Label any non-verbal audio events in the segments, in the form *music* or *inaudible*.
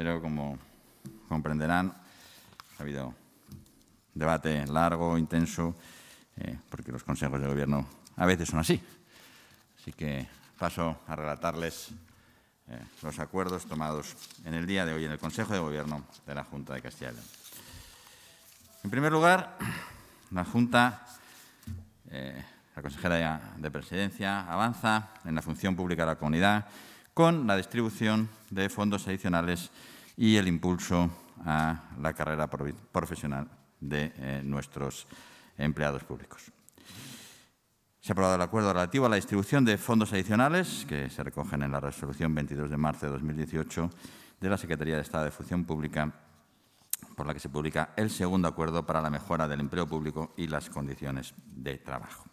pero como comprenderán, ha habido debate largo, intenso, eh, porque los consejos de gobierno a veces son así. Así que paso a relatarles eh, los acuerdos tomados en el día de hoy en el Consejo de Gobierno de la Junta de Castilla. En primer lugar, la Junta, eh, la consejera de Presidencia, avanza en la función pública de la comunidad con la distribución de fondos adicionales y el impulso a la carrera profesional de eh, nuestros empleados públicos. Se ha aprobado el acuerdo relativo a la distribución de fondos adicionales que se recogen en la resolución 22 de marzo de 2018 de la Secretaría de Estado de Función Pública, por la que se publica el segundo acuerdo para la mejora del empleo público y las condiciones de trabajo.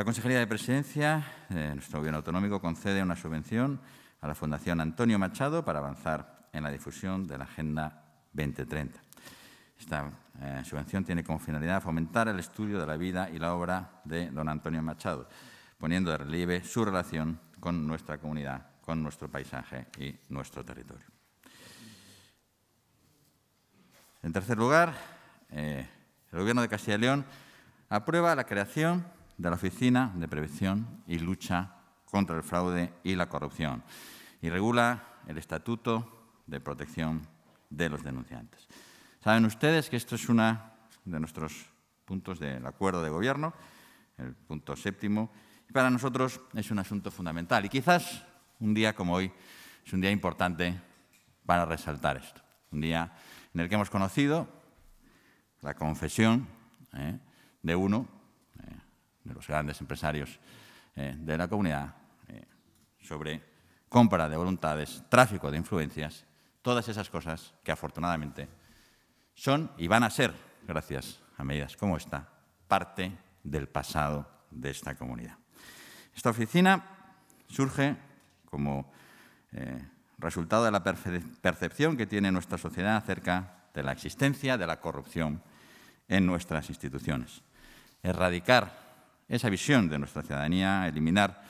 La Consejería de Presidencia de nuestro Gobierno Autonómico concede una subvención a la Fundación Antonio Machado para avanzar en la difusión de la Agenda 2030. Esta eh, subvención tiene como finalidad fomentar el estudio de la vida y la obra de don Antonio Machado, poniendo de relieve su relación con nuestra comunidad, con nuestro paisaje y nuestro territorio. En tercer lugar, eh, el Gobierno de Castilla y León aprueba la creación de la Oficina de Prevención y Lucha contra el Fraude y la Corrupción y regula el Estatuto de Protección de los Denunciantes. Saben ustedes que esto es uno de nuestros puntos del acuerdo de gobierno, el punto séptimo, y para nosotros es un asunto fundamental. Y quizás un día como hoy es un día importante para resaltar esto. Un día en el que hemos conocido la confesión ¿eh? de uno de los grandes empresarios eh, de la comunidad sobre compra de voluntades, tráfico de influencias, todas esas cosas que afortunadamente son y van a ser, gracias a medidas como esta, parte del pasado de esta comunidad. Esta oficina surge como eh, resultado de la percepción que tiene nuestra sociedad acerca de la existencia de la corrupción en nuestras instituciones. Erradicar esa visión de nuestra ciudadanía, eliminar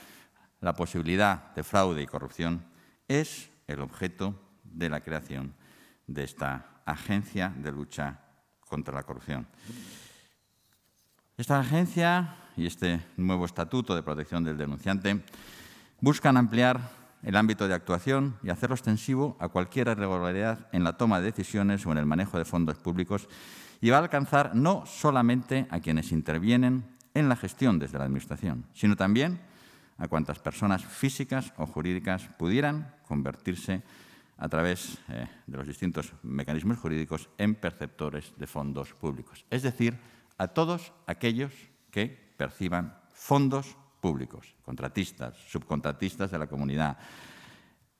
la posibilidad de fraude y corrupción, es el objeto de la creación de esta Agencia de Lucha contra la Corrupción. Esta agencia y este nuevo Estatuto de Protección del Denunciante buscan ampliar el ámbito de actuación y hacerlo extensivo a cualquier irregularidad en la toma de decisiones o en el manejo de fondos públicos y va a alcanzar no solamente a quienes intervienen en la gestión desde la Administración, sino también a cuantas personas físicas o jurídicas pudieran convertirse a través eh, de los distintos mecanismos jurídicos en perceptores de fondos públicos. Es decir, a todos aquellos que perciban fondos públicos, contratistas, subcontratistas de la comunidad,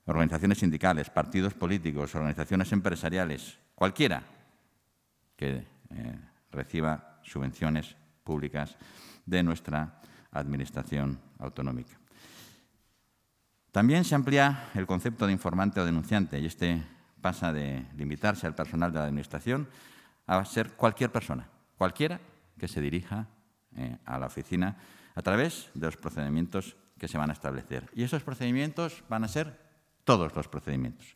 organizaciones sindicales, partidos políticos, organizaciones empresariales, cualquiera que eh, reciba subvenciones públicas de nuestra Administración autonómica. También se amplía el concepto de informante o denunciante y este pasa de limitarse al personal de la Administración a ser cualquier persona, cualquiera que se dirija eh, a la oficina a través de los procedimientos que se van a establecer. Y esos procedimientos van a ser todos los procedimientos.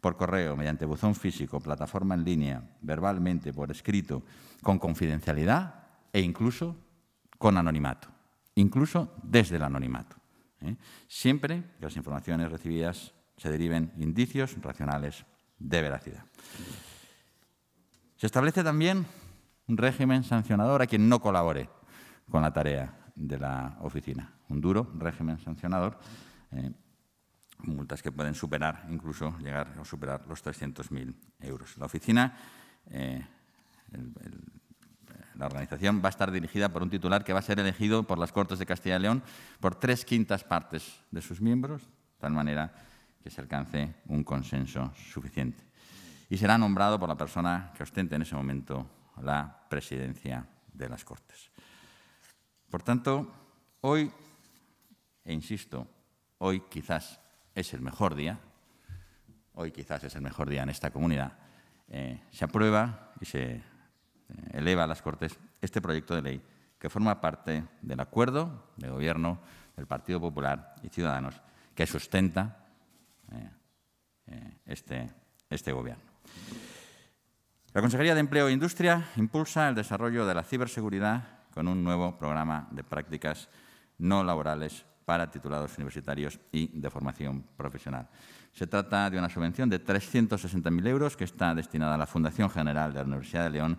Por correo, mediante buzón físico, plataforma en línea, verbalmente, por escrito, con confidencialidad e incluso con anonimato, incluso desde el anonimato. ¿eh? siempre que las informaciones recibidas se deriven indicios racionales de veracidad. Se establece también un régimen sancionador a quien no colabore con la tarea de la oficina. Un duro régimen sancionador, ¿eh? multas que pueden superar, incluso llegar a superar los 300.000 euros. La oficina, eh, la organización va a estar dirigida por un titular que va a ser elegido por las Cortes de Castilla y León por tres quintas partes de sus miembros, de tal manera que se alcance un consenso suficiente. Y será nombrado por la persona que ostente en ese momento la presidencia de las Cortes. Por tanto, hoy, e insisto, hoy quizás es el mejor día, hoy quizás es el mejor día en esta comunidad, eh, se aprueba y se eleva a las Cortes este proyecto de ley que forma parte del acuerdo de gobierno del Partido Popular y Ciudadanos que sustenta eh, eh, este, este Gobierno. La Consejería de Empleo e Industria impulsa el desarrollo de la ciberseguridad con un nuevo programa de prácticas no laborales para titulados universitarios y de formación profesional. Se trata de una subvención de 360.000 euros que está destinada a la Fundación General de la Universidad de León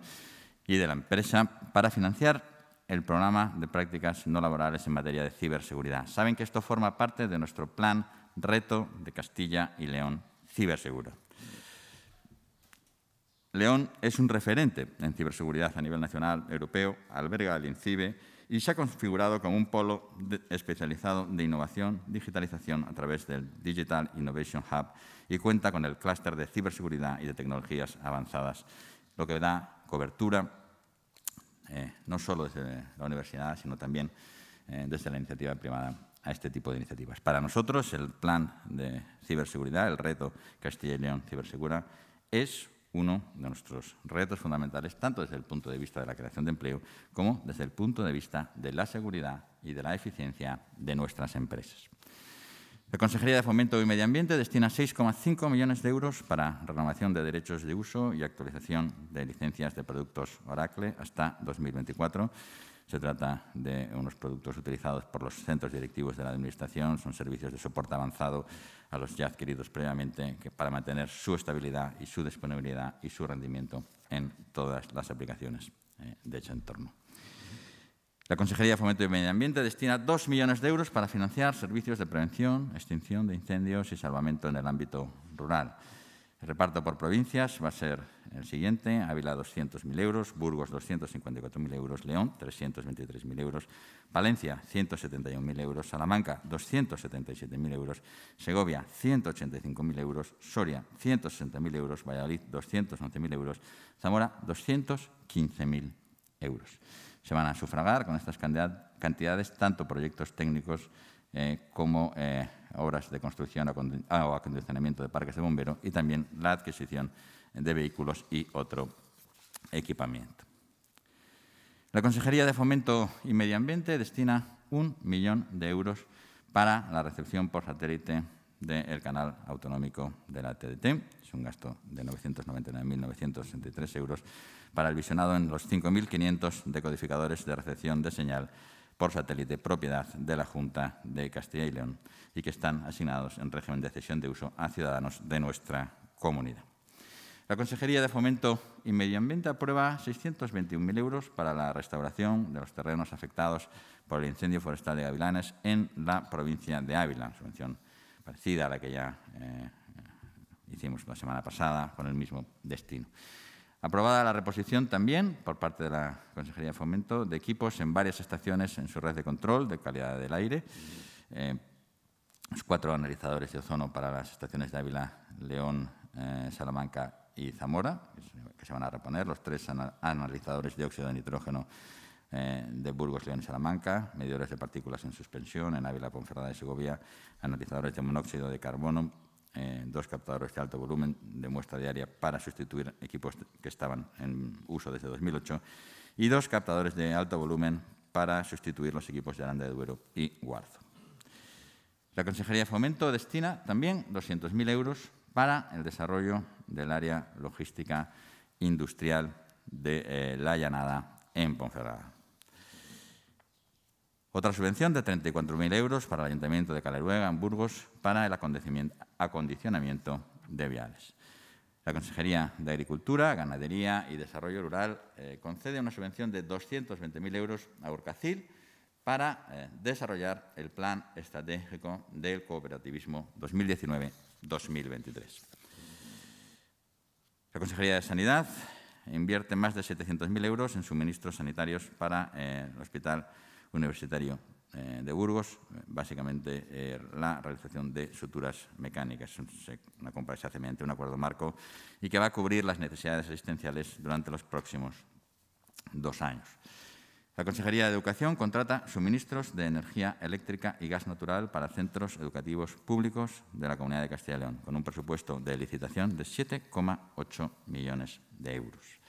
y de la empresa para financiar el programa de prácticas no laborales en materia de ciberseguridad. Saben que esto forma parte de nuestro plan Reto de Castilla y León Ciberseguro. León es un referente en ciberseguridad a nivel nacional, europeo, alberga el INCIBE y se ha configurado como un polo especializado de innovación, digitalización a través del Digital Innovation Hub y cuenta con el clúster de ciberseguridad y de tecnologías avanzadas, lo que da cobertura eh, no solo desde la universidad, sino también eh, desde la iniciativa privada a este tipo de iniciativas. Para nosotros, el plan de ciberseguridad, el reto Castilla y León Cibersegura, es uno de nuestros retos fundamentales, tanto desde el punto de vista de la creación de empleo como desde el punto de vista de la seguridad y de la eficiencia de nuestras empresas. La Consejería de Fomento y Medio Ambiente destina 6,5 millones de euros para renovación de derechos de uso y actualización de licencias de productos Oracle hasta 2024 se trata de unos productos utilizados por los centros directivos de la Administración, son servicios de soporte avanzado a los ya adquiridos previamente para mantener su estabilidad y su disponibilidad y su rendimiento en todas las aplicaciones eh, de ese entorno. La Consejería de Fomento y Medio Ambiente destina 2 millones de euros para financiar servicios de prevención, extinción de incendios y salvamento en el ámbito rural. El reparto por provincias va a ser el siguiente. Ávila 200.000 euros, Burgos 254.000 euros, León 323.000 euros, Valencia 171.000 euros, Salamanca 277.000 euros, Segovia 185.000 euros, Soria 160.000 euros, Valladolid 211.000 euros, Zamora 215.000 euros. Se van a sufragar con estas cantidades tanto proyectos técnicos eh, como eh, obras de construcción o acondicionamiento de parques de bombero y también la adquisición de vehículos y otro equipamiento. La Consejería de Fomento y Medio Ambiente destina un millón de euros para la recepción por satélite del canal autonómico de la TDT. Es un gasto de 999.963 euros para el visionado en los 5.500 decodificadores de recepción de señal por satélite propiedad de la Junta de Castilla y León y que están asignados en régimen de cesión de uso a ciudadanos de nuestra comunidad. La Consejería de Fomento y Medio Ambiente aprueba 621.000 euros para la restauración de los terrenos afectados por el incendio forestal de Gavilanes en la provincia de Ávila, subvención parecida a la que ya eh, hicimos la semana pasada con el mismo destino. Aprobada la reposición también por parte de la Consejería de Fomento de equipos en varias estaciones en su red de control de calidad del aire. Eh, los cuatro analizadores de ozono para las estaciones de Ávila, León, eh, Salamanca y Zamora, que se van a reponer. Los tres analizadores de óxido de nitrógeno eh, de Burgos, León y Salamanca, medidores de partículas en suspensión en Ávila, Ponferrada y Segovia, analizadores de monóxido de carbono eh, dos captadores de alto volumen de muestra diaria para sustituir equipos que estaban en uso desde 2008 y dos captadores de alto volumen para sustituir los equipos de Aranda de Duero y Guarzo. La Consejería de Fomento destina también 200.000 euros para el desarrollo del área logística industrial de eh, La Llanada en Ponferrada. Otra subvención de 34.000 euros para el Ayuntamiento de Caleruega, en Burgos, para el acondicionamiento de viales. La Consejería de Agricultura, Ganadería y Desarrollo Rural eh, concede una subvención de 220.000 euros a Urcacil para eh, desarrollar el Plan Estratégico del Cooperativismo 2019-2023. La Consejería de Sanidad invierte más de 700.000 euros en suministros sanitarios para eh, el Hospital Universitario eh, de Burgos, básicamente eh, la realización de suturas mecánicas. una compra que se hace mediante un acuerdo marco y que va a cubrir las necesidades asistenciales durante los próximos dos años. La Consejería de Educación contrata suministros de energía eléctrica y gas natural para centros educativos públicos de la Comunidad de Castilla y León, con un presupuesto de licitación de 7,8 millones de euros.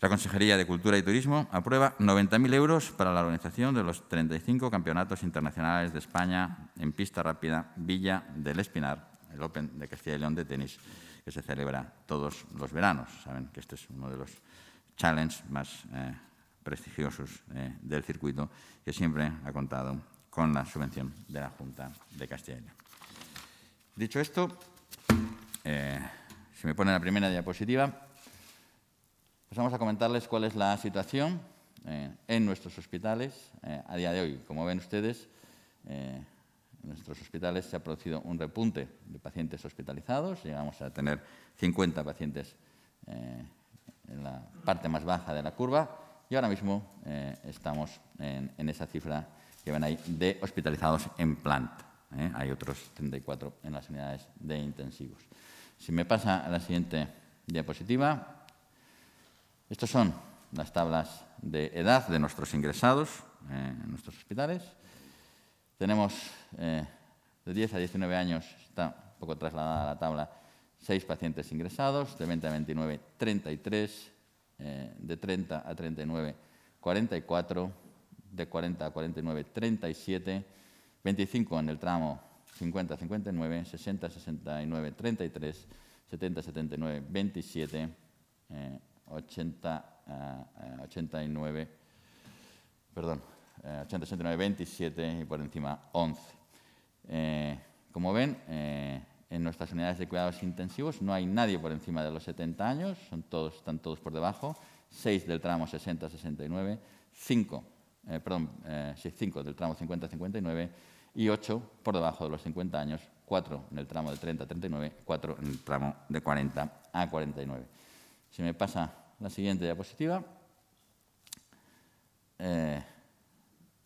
La Consejería de Cultura y Turismo aprueba 90.000 euros para la organización de los 35 campeonatos internacionales de España en pista rápida Villa del Espinar el Open de Castilla y León de tenis, que se celebra todos los veranos. Saben que este es uno de los challenges más eh, prestigiosos eh, del circuito, que siempre ha contado con la subvención de la Junta de Castilla y León. Dicho esto, eh, si me pone la primera diapositiva, pasamos a comentarles cuál es la situación en nuestros hospitales a día de hoy. Como ven ustedes, en nuestros hospitales se ha producido un repunte de pacientes hospitalizados. Llegamos a tener 50 pacientes en la parte más baja de la curva y ahora mismo eh, estamos en, esa cifra que ven ahí de hospitalizados en planta. ¿eh? Hay otros 34 en las unidades de intensivos. Si me pasa a la siguiente diapositiva, estos son las tablas de edad de nuestros ingresados eh, en nuestros hospitales. Tenemos de 10 a 19 años, está un poco trasladada la tabla, 6 pacientes ingresados, de 20 a 29, 33, eh, de 30 a 39, 44, de 40 a 49, 37, 25 en el tramo 50 a 59, 60 a 69, 33, 70 a 79, 27, 80 a 89, perdón, 80 a 69, 27 y por encima 11. Eh, como ven, eh, en nuestras unidades de cuidados intensivos no hay nadie por encima de los 70 años, son todos, están todos por debajo, 6 del tramo 60-69, 5, eh, perdón, eh, 5 del tramo 50-59 y 8 por debajo de los 50 años, 4 en el tramo de 30-39, 4 en el tramo de 40 a 49. Si me pasa la siguiente diapositiva. Eh,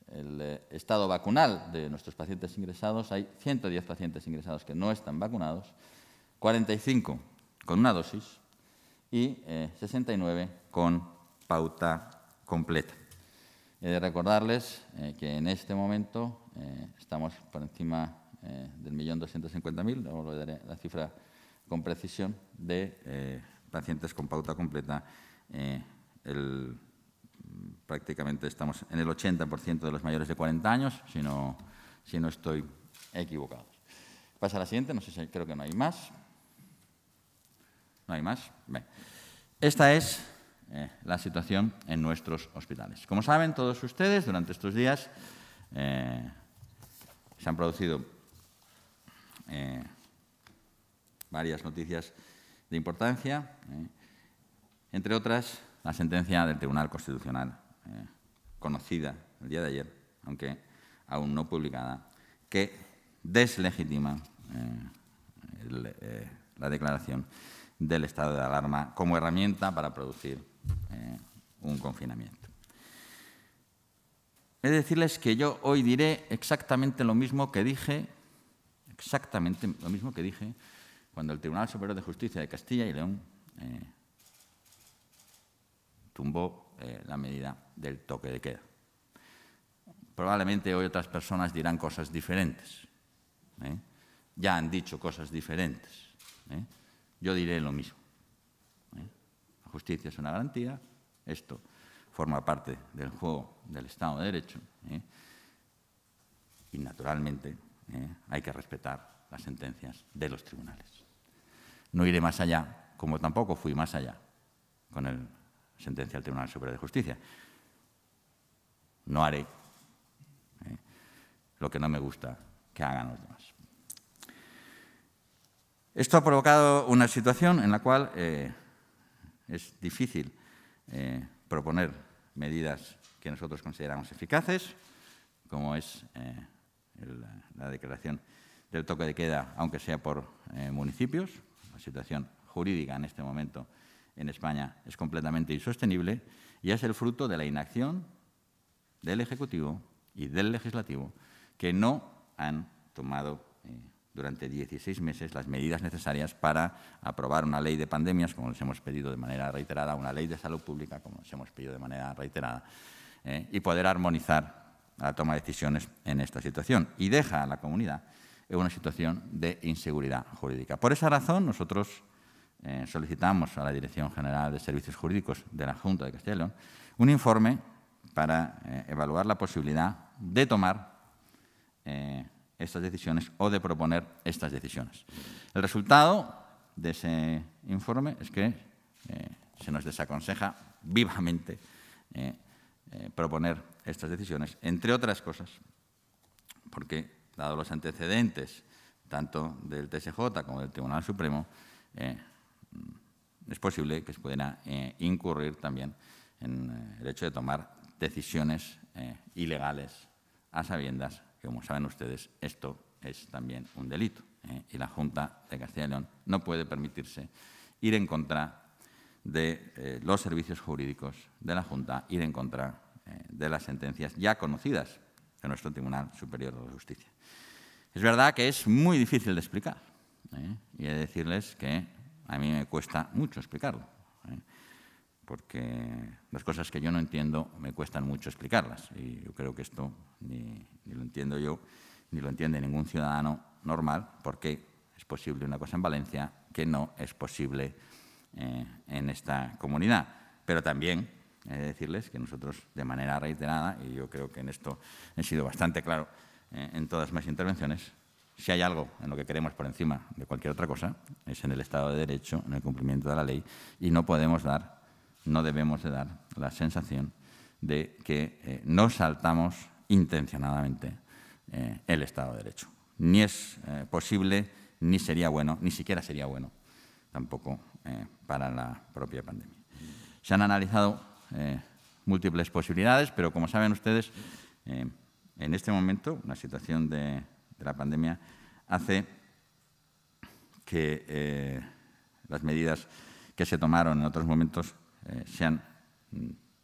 el eh, estado vacunal de nuestros pacientes ingresados, hay 110 pacientes ingresados que no están vacunados, 45 con una dosis y 69 eh, con pauta completa. He de recordarles que en este momento estamos por encima del millón doscientos mil, luego le daré la cifra con precisión, de pacientes con pauta completa. el prácticamente estamos en el 80% de los mayores de 40 años, si no, si no estoy equivocado. Pasa a la siguiente, no sé si creo que no hay más. No hay más. Esta es eh, la situación en nuestros hospitales. Como saben todos ustedes, durante estos días eh, se han producido eh, varias noticias de importancia, entre otras la sentencia del Tribunal Constitucional eh, conocida el día de ayer, aunque aún no publicada, que deslegitima eh, eh, la declaración del estado de alarma como herramienta para producir un confinamiento. He de decirles que yo hoy diré exactamente lo mismo que dije, exactamente lo mismo que dije cuando el Tribunal Superior de Justicia de Castilla y León tumbó eh, la medida del toque de queda. Probablemente hoy otras personas dirán cosas diferentes. ¿eh? Ya han dicho cosas diferentes. ¿eh? Yo diré lo mismo. La justicia es una garantía. Esto forma parte del juego del Estado de Derecho. Y, naturalmente, hay que respetar las sentencias de los tribunales. No iré más allá, como tampoco fui más allá con el sentencia del Tribunal Superior de Justicia. No haré ¿eh? lo que no me gusta que hagan los demás. Esto ha provocado una situación en la cual eh, es difícil eh, proponer medidas que nosotros consideramos eficaces, como es la declaración del toque de queda, aunque sea por municipios. La situación jurídica en este momento en España es completamente insostenible y es el fruto de la inacción del Ejecutivo y del Legislativo que no han tomado eh, durante 16 meses las medidas necesarias para aprobar una ley de pandemias, como les hemos pedido de manera reiterada, una ley de salud pública, como les hemos pedido de manera reiterada, eh, y poder armonizar la toma de decisiones en esta situación. Y deja a la comunidad una situación de inseguridad jurídica. Por esa razón, nosotros eh, solicitamos a la Dirección General de Servicios Jurídicos de la Junta de Castilla y León un informe para eh, evaluar la posibilidad de tomar eh, estas decisiones o de proponer estas decisiones. El resultado de ese informe es que se nos desaconseja vivamente proponer estas decisiones, entre otras cosas, porque, dado los antecedentes tanto del TSJ como del Tribunal Supremo, es posible que se pudiera incurrir también en el hecho de tomar decisiones ilegales a sabiendas que, como saben ustedes, esto es también un delito. ¿eh? y la Junta de Castilla y León no puede permitirse ir en contra de eh, los servicios jurídicos de la Junta, ir en contra eh, de las sentencias ya conocidas de nuestro Tribunal Superior de Justicia. Es verdad que es muy difícil de explicar y he de decirles que a mí me cuesta mucho explicarlo, porque las cosas que yo no entiendo me cuestan mucho explicarlas y yo creo que esto ni lo entiendo yo ni lo entiende ningún ciudadano normal, porque es posible una cosa en Valencia que no es posible eh, en esta comunidad. Pero también he de decirles que nosotros, de manera reiterada, y yo creo que en esto he sido bastante claro eh, en todas mis intervenciones, si hay algo en lo que queremos por encima de cualquier otra cosa, es en el Estado de Derecho, en el cumplimiento de la ley, y no podemos dar, no debemos de dar la sensación de que eh, no saltamos intencionadamente el Estado de Derecho ni es eh, posible, ni sería bueno, ni siquiera sería bueno tampoco eh, para la propia pandemia. Se han analizado eh, múltiples posibilidades, pero como saben ustedes, en este momento, una situación de, la pandemia hace que las medidas que se tomaron en otros momentos sean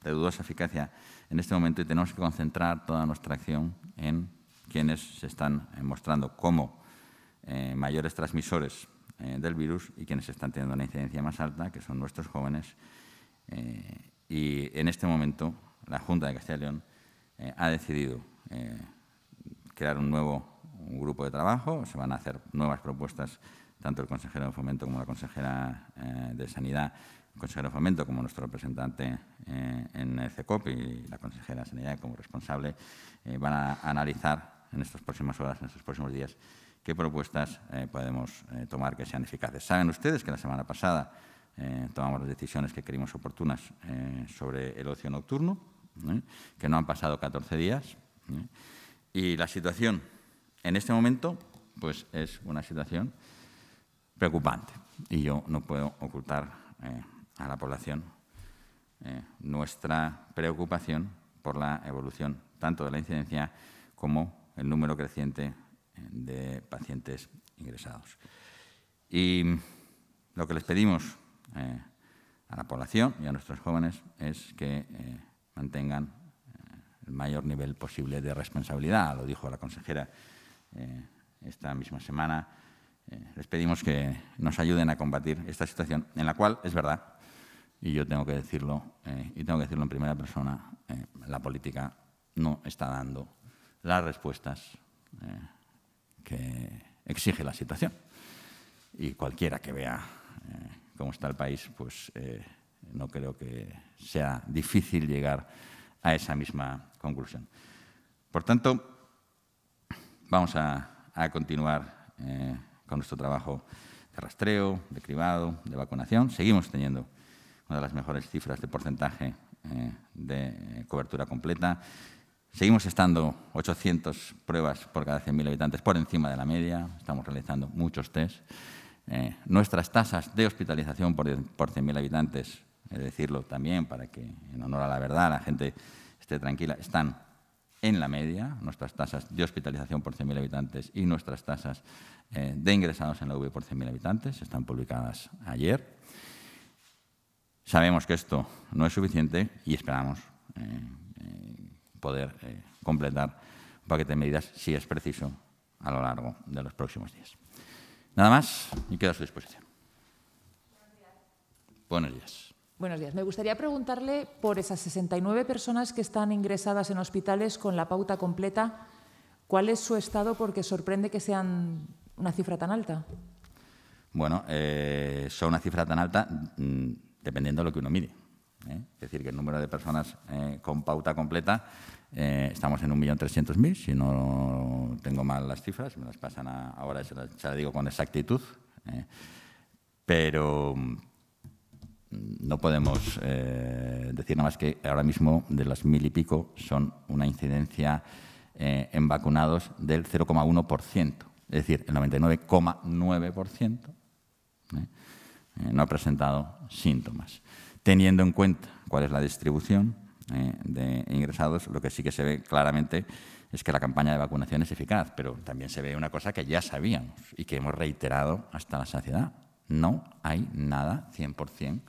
de dudosa eficacia en este momento y tenemos que concentrar toda nuestra acción en quienes se están eh, mostrando como eh, mayores transmisores eh, del virus y quienes están teniendo una incidencia más alta, que son nuestros jóvenes. Y en este momento la Junta de Castilla y León ha decidido crear un nuevo grupo de trabajo, se van a hacer nuevas propuestas, tanto el consejero de Fomento como la consejera de Sanidad, el consejero de Fomento como nuestro representante en el CECOP y la consejera de Sanidad como responsable, van a analizar en estas próximas horas, en estos próximos días, qué propuestas eh, podemos eh, tomar que sean eficaces. Saben ustedes que la semana pasada eh, tomamos las decisiones que creímos oportunas sobre el ocio nocturno, que no han pasado 14 días, y la situación en este momento pues, es una situación preocupante. Y yo no puedo ocultar a la población nuestra preocupación por la evolución tanto de la incidencia como el número creciente eh, de pacientes ingresados. Y lo que les pedimos eh, a la población y a nuestros jóvenes es que eh, mantengan el mayor nivel posible de responsabilidad. Lo dijo la consejera esta misma semana. les pedimos que nos ayuden a combatir esta situación en la cual, es verdad, y yo tengo que decirlo, y tengo que decirlo en primera persona, la política no está dando las respuestas eh, que exige la situación. Y cualquiera que vea eh, cómo está el país, pues eh, no creo que sea difícil llegar a esa misma conclusión. Por tanto, vamos a, continuar con nuestro trabajo de rastreo, de cribado, de vacunación. Seguimos teniendo una de las mejores cifras de porcentaje de cobertura completa. Seguimos estando 800 pruebas por cada 100.000 habitantes por encima de la media. Estamos realizando muchos test. Eh, nuestras tasas de hospitalización por, 100.000 habitantes, es decirlo también para que, en honor a la verdad, la gente esté tranquila, están en la media. Nuestras tasas de hospitalización por 100.000 habitantes y nuestras tasas eh, de ingresados en la UV por 100.000 habitantes están publicadas ayer. Sabemos que esto no es suficiente y esperamos eh, poder completar un paquete de medidas, si es preciso, a lo largo de los próximos días. Nada más y quedo a su disposición. Buenos días. Buenos días. Me gustaría preguntarle por esas 69 personas que están ingresadas en hospitales con la pauta completa, ¿cuál es su estado? Porque sorprende que sean una cifra tan alta. Bueno, eh, son una cifra tan alta mm, dependiendo de lo que uno mire. ¿eh? Es decir, que el número de personas eh, con pauta completa, eh, estamos en 1.300.000, si no tengo mal las cifras, me las pasan ahora, se las, digo con exactitud, pero mm, no podemos decir nada más que ahora mismo de las mil y pico son una incidencia en vacunados del 0,1%, es decir, el 99,9% no ha presentado síntomas. Teniendo en cuenta cuál es la distribución eh, de ingresados, lo que sí que se ve claramente es que la campaña de vacunación es eficaz, pero también se ve una cosa que ya sabíamos y que hemos reiterado hasta la saciedad. No hay nada 100%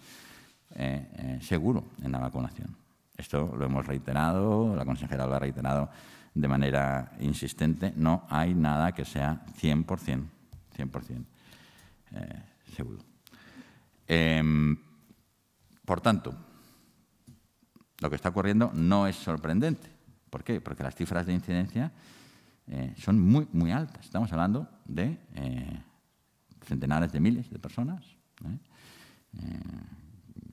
eh, eh, seguro en la vacunación. Esto lo hemos reiterado, la consejera lo ha reiterado de manera insistente. No hay nada que sea 100%, 100% seguro. Em, por tanto, lo que está ocurriendo no es sorprendente. ¿Por qué? Porque las cifras de incidencia eh, son muy, muy altas. Estamos hablando de eh, centenares de miles de personas ¿eh?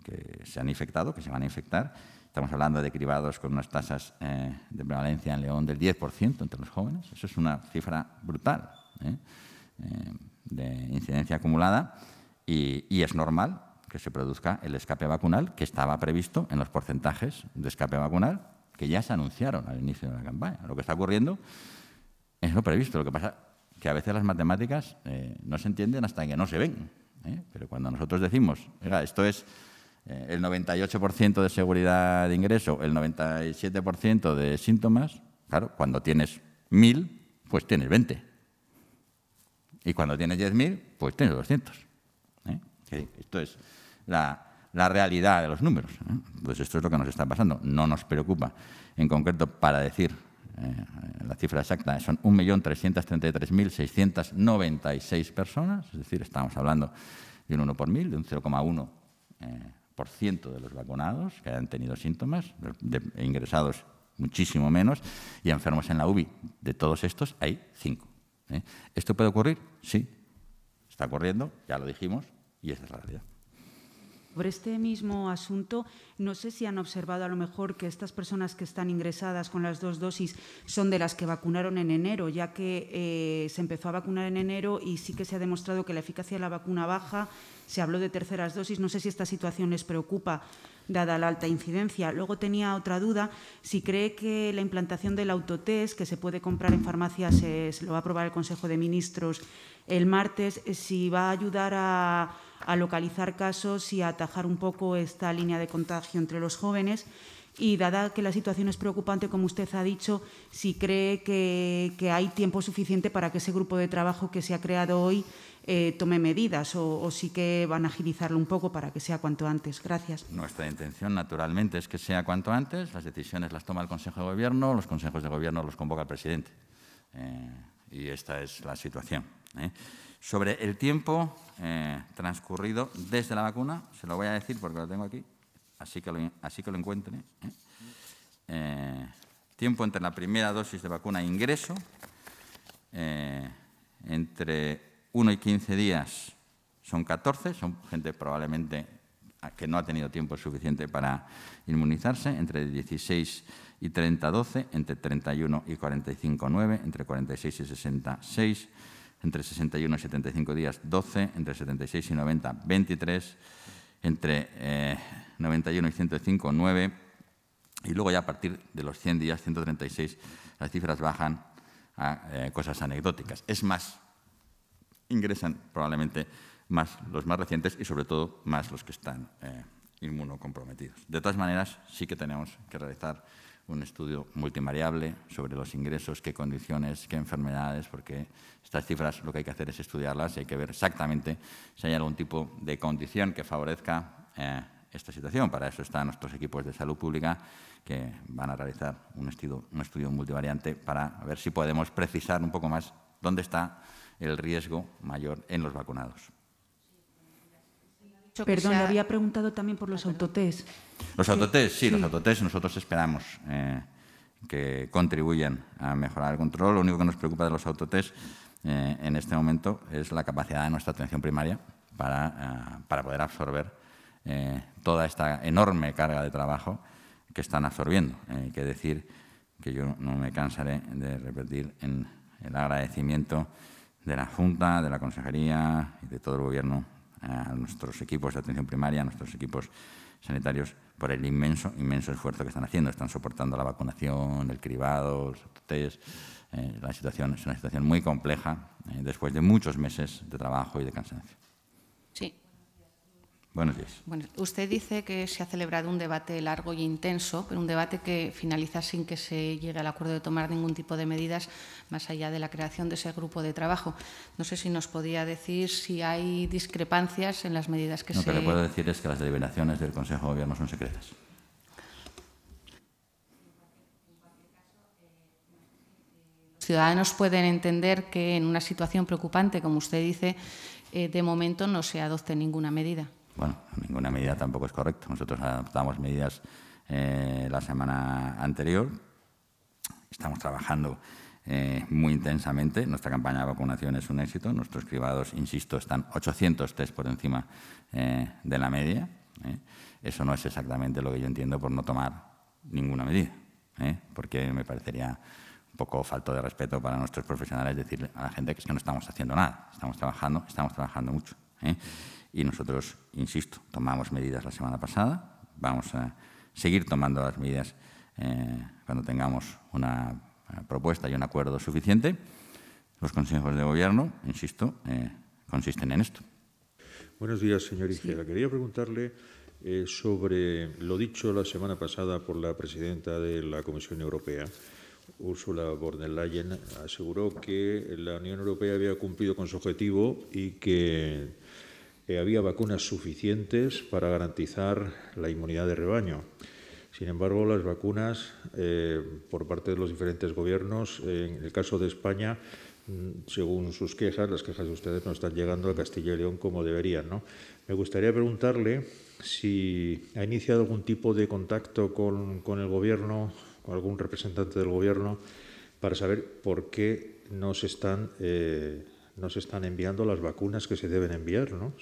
que se han infectado, que se van a infectar. Estamos hablando de cribados con unas tasas de prevalencia en León del 10% entre los jóvenes. Eso es una cifra brutal de incidencia acumulada y es normal que se produzca el escape vacunal que estaba previsto en los porcentajes de escape vacunal que ya se anunciaron al inicio de la campaña. Lo que está ocurriendo es lo previsto. Lo que pasa que a veces las matemáticas eh, no se entienden hasta que no se ven. ¿eh? Pero cuando nosotros decimos, esto es eh, el 98% de seguridad de ingreso, el 97% de síntomas, claro, cuando tienes 1.000, pues tienes 20. Y cuando tienes 10.000, pues tienes 200. Esto es la, realidad de los números. Pues esto es lo que nos está pasando. No nos preocupa. En concreto, para decir eh, la cifra exacta, son 1.333.696 personas, es decir, estamos hablando de un 1 por mil, de un 0,1 eh, por ciento de los vacunados que han tenido síntomas, ingresados muchísimo menos, y enfermos en la UBI. De todos estos hay cinco. ¿eh? ¿Esto puede ocurrir? Sí. Está ocurriendo, ya lo dijimos, y esa es la realidad. Sobre este mismo asunto, no sé si han observado a lo mejor que estas personas que están ingresadas con las dos dosis son de las que vacunaron en enero, ya que eh, se empezó a vacunar en enero y sí que se ha demostrado que la eficacia de la vacuna baja. Se habló de terceras dosis. No sé si esta situación les preocupa, dada la alta incidencia. Luego tenía otra duda, si cree que la implantación del autotest, que se puede comprar en farmacias, se lo va a aprobar el Consejo de Ministros el martes, si va a ayudar a a localizar casos y a atajar un poco esta línea de contagio entre los jóvenes. Y dada que la situación es preocupante, como usted ha dicho, si cree que, hay tiempo suficiente para que ese grupo de trabajo que se ha creado hoy eh, tome medidas o, sí que van a agilizarlo un poco para que sea cuanto antes. Gracias. Nuestra intención, naturalmente, es que sea cuanto antes. Las decisiones las toma el Consejo de Gobierno, los consejos de Gobierno los convoca el presidente. Eh, y esta es la situación. ¿eh? Sobre el tiempo eh, transcurrido desde la vacuna, se lo voy a decir porque lo tengo aquí, así que lo, así que lo encuentre. ¿eh? Eh, tiempo entre la primera dosis de vacuna e ingreso, entre 1 y 15 días son 14, son gente probablemente que no ha tenido tiempo suficiente para inmunizarse, entre 16 y 30, 12, entre 31 y 45, 9, entre 46 y 66, entre 61 y 75 días 12, entre 76 y 90 23, entre 91 eh, y 105 9, y luego ya a partir de los 100 días 136 las cifras bajan a eh, cosas anecdóticas. Es más, ingresan probablemente más los más recientes y sobre todo más los que están eh, inmunocomprometidos. De todas maneras, sí que tenemos que realizar un estudio multivariable sobre los ingresos, qué condiciones, qué enfermedades, porque estas cifras lo que hay que hacer es estudiarlas y hay que ver exactamente si hay algún tipo de condición que favorezca eh, esta situación. Para eso están nuestros equipos de salud pública que van a realizar un estudio, un estudio multivariante para ver si podemos precisar un poco más dónde está el riesgo mayor en los vacunados. Perdón, le había preguntado también por los autotest. Los autotest, sí, los autotest nosotros esperamos eh, que contribuyan a mejorar el control. Lo único que nos preocupa de los autotest eh, en este momento es la capacidad de nuestra atención primaria para, eh, para poder absorber eh, toda esta enorme carga de trabajo que están absorbiendo. Hay que decir que yo no me cansaré de repetir en el agradecimiento de la Junta, de la Consejería y de todo el Gobierno a nuestros equipos de atención primaria, a nuestros equipos sanitarios, por el inmenso, inmenso esfuerzo que están haciendo. Están soportando la vacunación, el cribado, los test. Eh, la situación es una situación muy compleja eh, después de muchos meses de trabajo y de cansancio. Buenos días. Bueno, usted dice que se ha celebrado un debate largo y intenso, pero un debate que finaliza sin que se llegue al acuerdo de tomar ningún tipo de medidas más allá de la creación de ese grupo de trabajo. No sé si nos podía decir si hay discrepancias en las medidas que Lo se... que le puedo decir es que las deliberaciones del Consejo de Gobierno son secretas. Los ciudadanos pueden entender que en una situación preocupante, como usted dice, eh, de momento no se adopte ninguna medida. Bueno, ninguna medida tampoco es correcto. Nosotros adoptamos medidas eh, la semana anterior. Estamos trabajando eh, muy intensamente. Nuestra campaña de vacunación es un éxito. Nuestros cribados, insisto, están 800 test por encima eh, de la media. Eso no es exactamente lo que yo entiendo por no tomar ninguna medida, porque me parecería un poco falto de respeto para nuestros profesionales decirle a la gente que es que no estamos haciendo nada. Estamos trabajando, estamos trabajando mucho. Y nosotros, insisto, tomamos medidas la semana pasada. Vamos a seguir tomando las medidas eh, cuando tengamos una eh, propuesta y un acuerdo suficiente. Los consejos de gobierno, insisto, eh, consisten en esto. Buenos días, señor Igera. Quería preguntarle eh, sobre lo dicho la semana pasada por la presidenta de la Comisión Europea. Ursula von der Leyen aseguró que la Unión Europea había cumplido con su objetivo y que eh, había vacunas suficientes para garantizar la inmunidad de rebaño. Sin embargo, las vacunas, eh, por parte de los diferentes gobiernos, eh, en el caso de España, mm, según sus quejas, las quejas de ustedes no están llegando a Castilla y León como deberían. ¿no? Me gustaría preguntarle si ha iniciado algún tipo de contacto con, con el Gobierno, con algún representante del Gobierno, para saber por qué no se están, eh, no se están enviando las vacunas que se deben enviar. ¿no?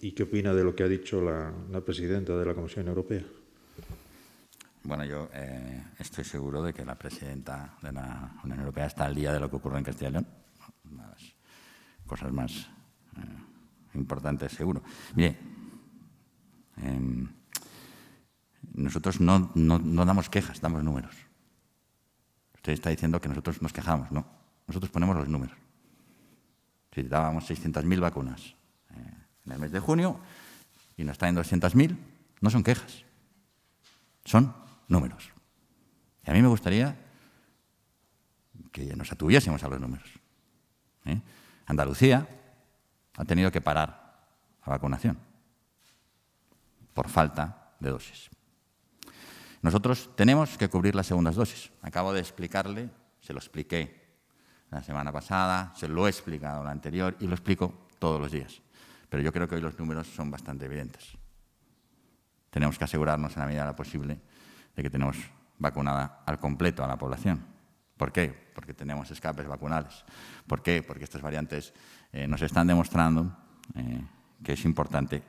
¿Y qué opina de lo que ha dicho la, presidenta de la Comisión Europea? Bueno, yo eh, estoy seguro de que la presidenta de la Unión Europea está al día de lo que ocurre en Castilla y León. Una de las cosas más eh, importantes, seguro. Mire, eh, nosotros no, no, no, damos quejas, damos números. Usted está diciendo que nosotros nos quejamos, no. Nosotros ponemos los números. Si dábamos 600.000 vacunas eh, en el mes de junio y nos traen 200.000, no son quejas, son números. Y a mí me gustaría que nos atuviésemos a los números. ¿eh? Andalucía ha tenido que parar la vacunación por falta de dosis. Nosotros tenemos que cubrir las segundas dosis. Acabo de explicarle, se lo expliqué la semana pasada, se lo he explicado la anterior y lo explico todos los días. Pero yo creo que hoy los números son bastante evidentes. Tenemos que asegurarnos en la medida de lo posible de que tenemos vacunada al completo a la población. ¿Por qué? Porque tenemos escapes vacunales. ¿Por qué? Porque estas variantes eh, nos están demostrando eh, que es importante.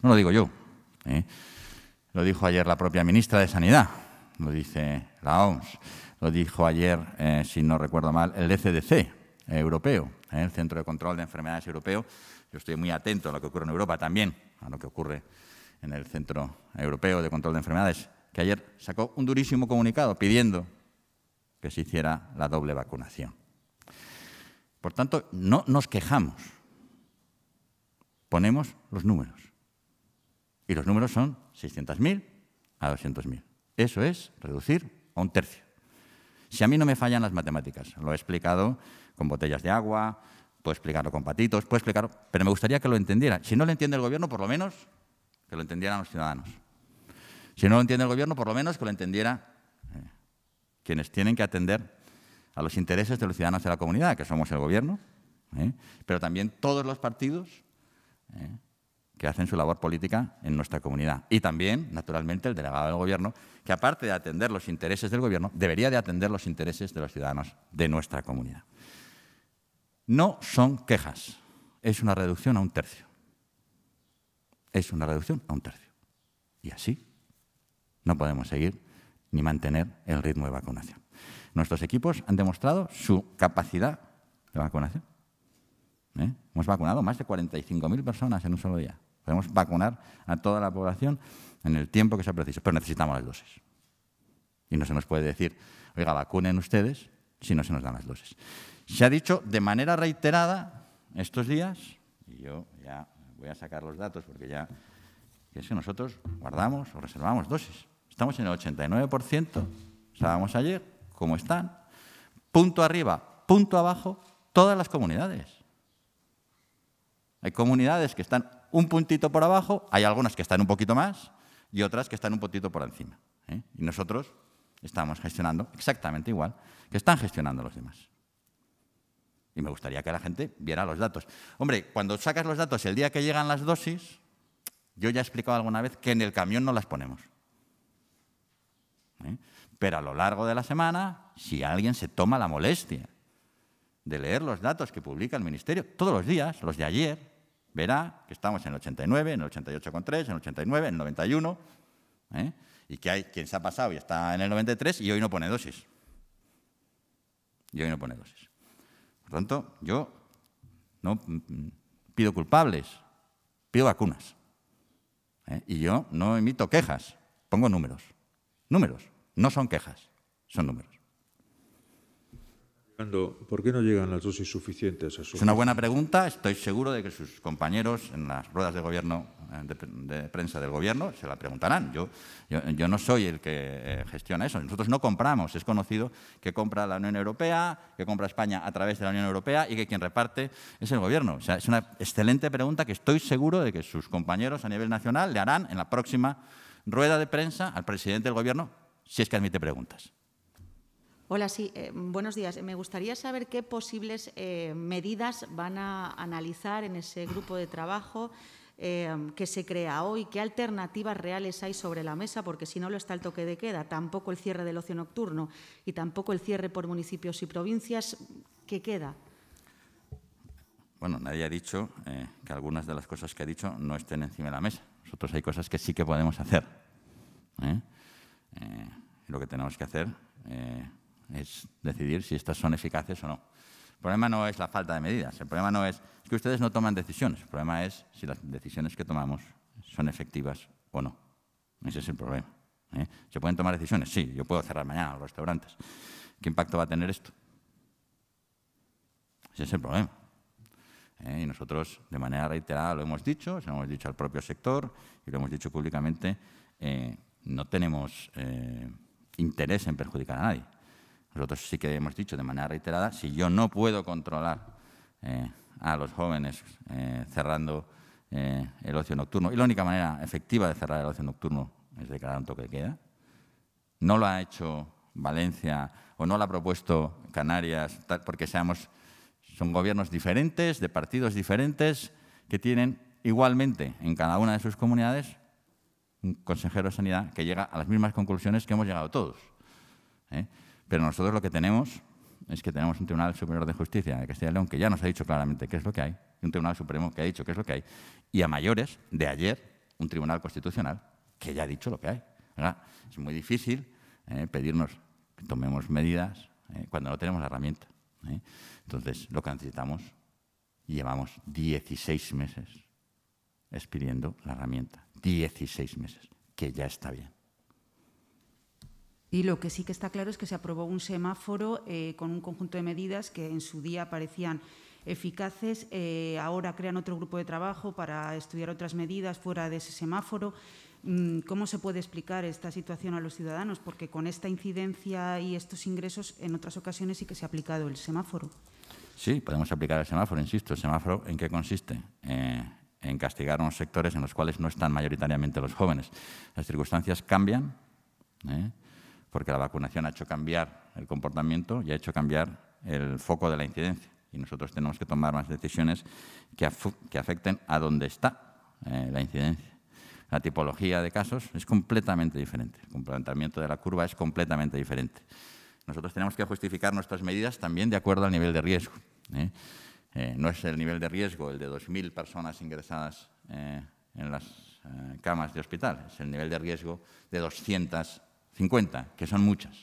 No lo digo yo, eh, lo dijo ayer la propia ministra de Sanidad, lo dice la OMS, lo dijo ayer, eh, si no recuerdo mal, el ECDC eh, europeo, el Centro de Control de Enfermedades Europeo. Yo estoy muy atento a lo que ocurre en Europa también, a lo que ocurre en el Centro Europeo de Control de Enfermedades, que ayer sacó un durísimo comunicado pidiendo que se hiciera la doble vacunación. Por tanto, no nos quejamos, ponemos los números. Y los números son 600.000 a 200.000. Eso es reducir a un tercio. Si a mí no me fallan las matemáticas, lo he explicado con botellas de agua, puedo explicarlo con patitos, puedo explicarlo, pero me gustaría que lo entendiera. Si no lo entiende el gobierno, por lo menos que lo entendieran los ciudadanos. Si no lo entiende el gobierno, por lo menos que lo entendiera eh, quienes tienen que atender a los intereses de los ciudadanos de la comunidad, que somos el gobierno, eh, pero también todos los partidos eh, que hacen su labor política en nuestra comunidad. Y también, naturalmente, el delegado del Gobierno, que aparte de atender los intereses del Gobierno, debería de atender los intereses de los ciudadanos de nuestra comunidad. No son quejas, es una reducción a un tercio. es una reducción a un tercio. Y así no podemos seguir ni mantener el ritmo de vacunación. Nuestros equipos han demostrado su capacidad de vacunación. ¿Eh? Hemos vacunado más de 45.000 personas en un solo día. Podemos vacunar a toda la población en el tiempo que sea preciso, pero necesitamos las dosis. Y no se nos puede decir, oiga, vacunen ustedes si no se nos dan las dosis. Se ha dicho de manera reiterada estos días, y yo ya voy a sacar los datos porque ya que es que nosotros guardamos o reservamos dosis. Estamos en el 89%, estábamos ayer, como están, punto arriba, punto abajo, todas las comunidades. Hay comunidades que están un puntito por abajo, hay algunas que están un poquito más y otras que están un poquito por encima. ¿eh? Y nosotros estamos gestionando exactamente igual que están gestionando los demás. Y me gustaría que la gente viera los datos. Hombre, cuando sacas los datos el día que llegan las dosis, yo ya he explicado alguna vez que en el camión no las ponemos. ¿Eh? Pero a lo largo de la semana, si alguien se toma la molestia de leer los datos que publica el Ministerio todos los días, los de ayer, verá que estamos en el 89, en el 88,3, en el 89, en el 91, ¿eh? y que hay quien se ha pasado y está en el 93 y hoy no pone dosis. Y hoy no pone dosis. Por tanto, yo no pido culpables, pido vacunas. ¿eh? Y yo no emito quejas, pongo números. Números, no son quejas, son números. ¿Por qué no llegan las dosis suficientes? A es una buena pregunta. Estoy seguro de que sus compañeros en las ruedas de gobierno eh, de, prensa del gobierno se la preguntarán. Yo, yo, no soy el que eh, gestiona eso. Nosotros no compramos. Es conocido que compra la Unión Europea, que compra España a través de la Unión Europea y que quien reparte es el gobierno. O sea, es una excelente pregunta que estoy seguro de que sus compañeros a nivel nacional le harán en la próxima rueda de prensa al presidente del gobierno, si es que admite preguntas. Hola, sí, eh, buenos días. Me gustaría saber qué posibles eh, medidas van a analizar en ese grupo de trabajo eh, que se crea hoy, qué alternativas reales hay sobre la mesa, porque si no lo está el toque de queda, tampoco el cierre del ocio nocturno y tampoco el cierre por municipios y provincias, ¿qué queda? Bueno, nadie ha dicho que algunas de las cosas que ha dicho no estén encima de la mesa. Nosotros hay cosas que sí que podemos hacer. lo que tenemos que hacer es decidir si estas son eficaces o no. El problema no es la falta de medidas, el problema no es, que ustedes no toman decisiones, el problema es si las decisiones que tomamos son efectivas o no. Ese es el problema. ¿eh? ¿Se pueden tomar decisiones? Sí, yo puedo cerrar mañana los restaurantes. ¿Qué impacto va a tener esto? Ese es el problema. ¿eh? Y nosotros, de manera reiterada, lo hemos dicho, se lo hemos dicho al propio sector y lo hemos dicho públicamente, eh, no tenemos interés en perjudicar a nadie. Nosotros sí que hemos dicho de manera reiterada, si yo no puedo controlar eh, a los jóvenes eh, cerrando eh, el ocio nocturno, y la única manera efectiva de cerrar el ocio nocturno es declarar un toque de queda, no lo ha hecho Valencia o no lo ha propuesto Canarias, porque seamos, son gobiernos diferentes, de partidos diferentes, que tienen igualmente en cada una de sus comunidades un consejero de sanidad que llega a las mismas conclusiones que hemos llegado todos. Pero nosotros lo que tenemos es que tenemos un Tribunal Superior de Justicia de Castilla y León que ya nos ha dicho claramente qué es lo que hay, un Tribunal Supremo que ha dicho qué es lo que hay, y a mayores, de ayer, un Tribunal Constitucional que ya ha dicho lo que hay. Es muy difícil eh, pedirnos que tomemos medidas eh, cuando no tenemos la herramienta. Eh. Entonces, lo que necesitamos, y llevamos 16 meses expidiendo la herramienta, 16 meses, que ya está bien. Y lo que sí que está claro es que se aprobó un semáforo eh, con un conjunto de medidas que en su día parecían eficaces. Eh, ahora crean otro grupo de trabajo para estudiar otras medidas fuera de ese semáforo. Mm, ¿Cómo se puede explicar esta situación a los ciudadanos? Porque con esta incidencia y estos ingresos, en otras ocasiones sí que se ha aplicado el semáforo. Sí, podemos aplicar el semáforo, insisto. ¿El semáforo en qué consiste? Eh, en castigar unos sectores en los cuales no están mayoritariamente los jóvenes. Las circunstancias cambian porque la vacunación ha hecho cambiar el comportamiento y ha hecho cambiar el foco de la incidencia. Y nosotros tenemos que tomar más decisiones que, afecten a dónde está eh, la incidencia. La tipología de casos es completamente diferente. El comportamiento de la curva es completamente diferente. Nosotros tenemos que justificar nuestras medidas también de acuerdo al nivel de riesgo. ¿eh? Eh, no es el nivel de riesgo el de 2.000 personas ingresadas en las camas de hospital, es el nivel de riesgo de 250, que son muchas,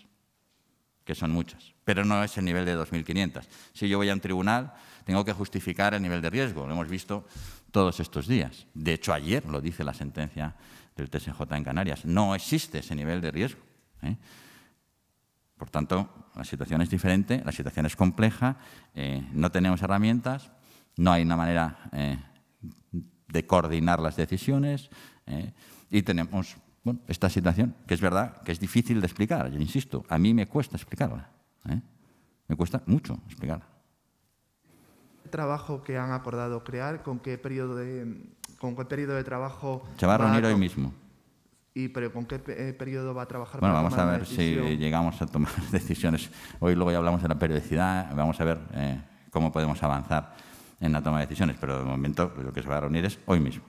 que son muchas, pero no es el nivel de 2.500. Si yo voy a un tribunal, tengo que justificar el nivel de riesgo, lo hemos visto todos estos días. De hecho, ayer lo dice la sentencia del TSJ en Canarias, no existe ese nivel de riesgo. ¿eh? Por tanto, la situación es diferente, la situación es compleja, eh, no tenemos herramientas, no hay una manera eh, de coordinar las decisiones y tenemos esta situación que es verdad que es difícil de explicar, yo insisto, a mí me cuesta explicarla, me cuesta mucho explicarla. El trabajo que han acordado crear, ¿con qué periodo de, con qué periodo de trabajo? Se va a reunir hoy mismo. ¿Y pero con qué eh, periodo va a trabajar? Bueno, vamos a ver si llegamos a tomar *laughs* decisiones. Hoy luego ya hablamos de la periodicidad, vamos a ver eh, cómo podemos avanzar en la toma de decisiones, pero de momento lo que se va a reunir es hoy mismo.